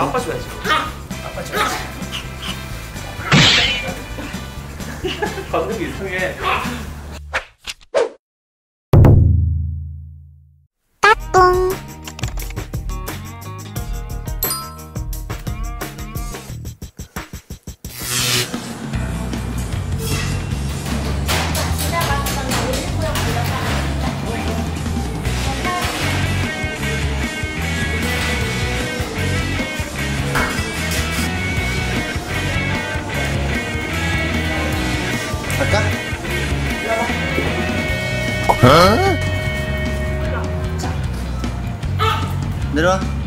아빠 줘야지. 아빠 줘야지. 걷는 게 이상해. 갈까? 내려와.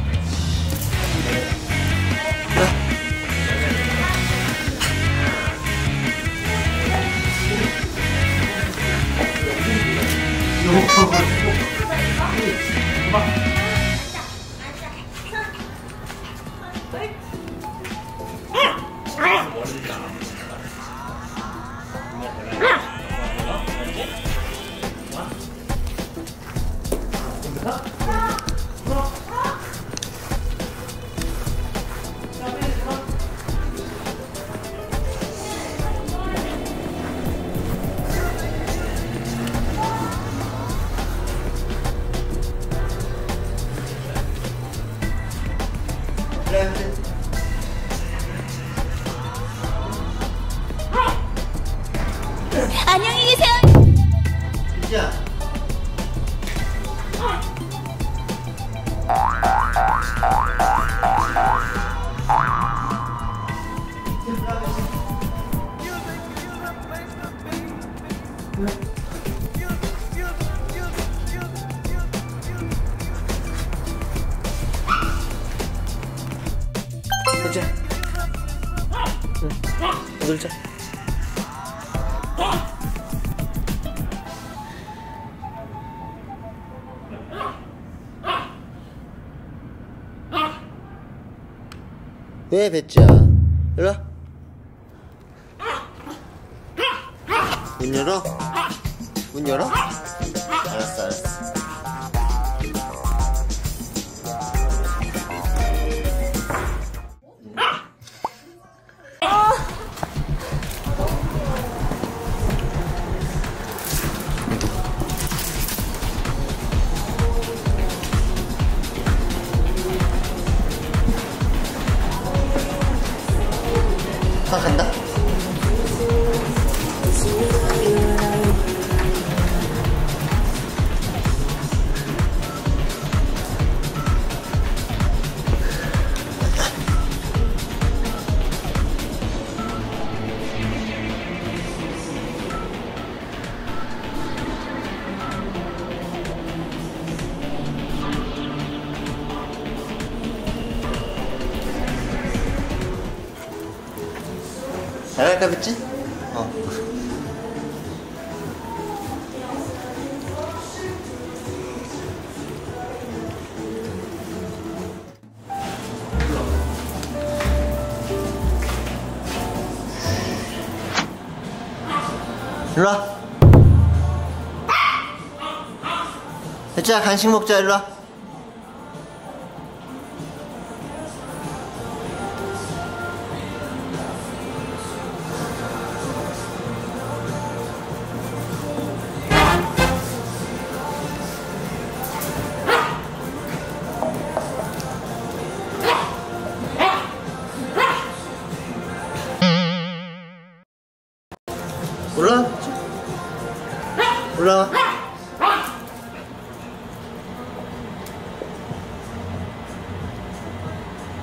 안녕히 계세요. 진짜. 보자. 응. 놀자. 왜 배지야? 일로 와. 문 열어? 문 열어? 알았어, 알았어. Jorge. 잘할까 겠지? 어. 일로 와. 배지야 간식 먹자 일로 와. 올라와. 올라와.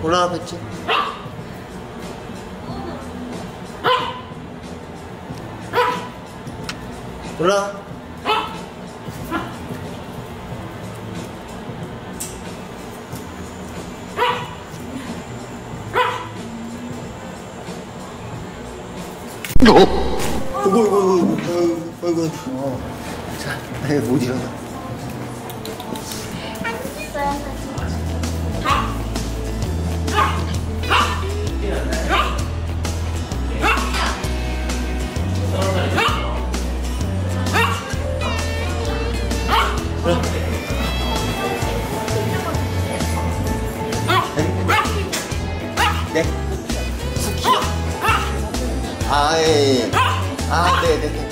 올라와, 배지. 올라와. 어이구, 어이구, 어이구, 어이구. 어. 자, 내가 못 일어나. 아이. 아, 네, 네, 네.